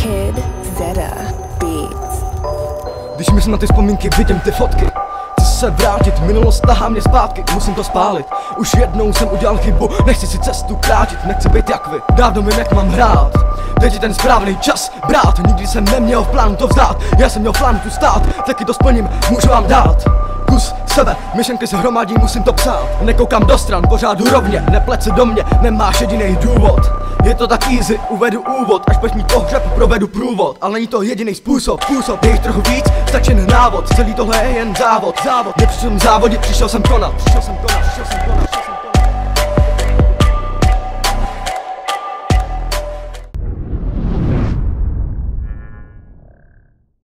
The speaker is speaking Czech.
Kid Zeta Beats. Když myslím na ty vzpomínky, vidím ty fotky. Se vrátit, minulost tahá mě zpátky, musím to spálit. Už jednou jsem udělal chybu, nechci si cestu krátit, nechci být jak vy, dávno vím jak mám hrát. Teď je ten správný čas, brát, nikdy jsem neměl v plánu to vzdát. Já jsem měl v plánu tu stát, taky to splním, můžu vám dát. Kus sebe, myšlenky se hromadí, musím to psát. Nekoukám do stran, pořád rovně, neplece do mě, nemáš jediný důvod je to tak easy, uvedu úvod Až mít pohřeb, provedu průvod. Ale není to jediný způsob, způsob Je jich trochu víc, stačí jen návod. Celý tohle je jen závod, závod. Nepřišel jsem závodit, přišel jsem konat Přišel jsem konat, přišel jsem konat